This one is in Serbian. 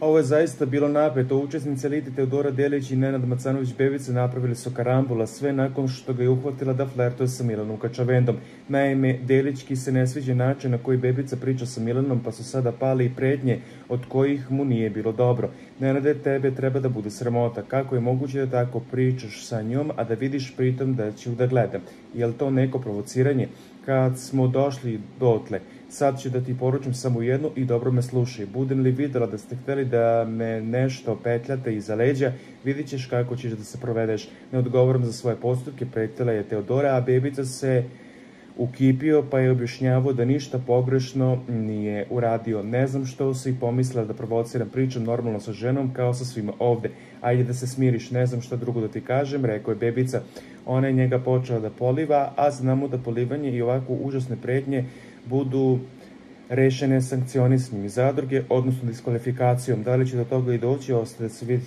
Ovo je zaista bilo napeto. Učesnice Liti Teodora Delić i Nenad Macanović Bebice napravili su karambula sve nakon što ga je uhvatila da flertuje sa Milanom Kačavendom. Naime, Delićki se ne sviđa način na koji Bebica priča sa Milanom, pa su sada pali i prednje od kojih mu nije bilo dobro. Nenade, tebe treba da bude sramota. Kako je moguće da tako pričaš sa njom, a da vidiš pritom da ću da gledam? Je li to neko provociranje? Kad smo došli dotle, sad ću da ti poručim samo jednu i dobro me slušaj. Budem li videla da ste hteli da me nešto petljate iza leđa, vidit ćeš kako ćeš da se provedeš. Ne odgovoram za svoje postupke, pretila je Teodora, a bebica se ukipio pa je objašnjavao da ništa pogrešno nije uradio. Ne znam što si pomislila da provociram pričam normalno sa ženom kao sa svima ovde. Ajde da se smiriš, ne znam šta drugo da ti kažem, rekao je bebica. Ona je njega počela da poliva, a znamo da polivanje i ovako užasne pretnje budu rešene sankcionisanjem zadruge, odnosno diskvalifikacijom. Da li će do toga i doći, ostaje da se vidi.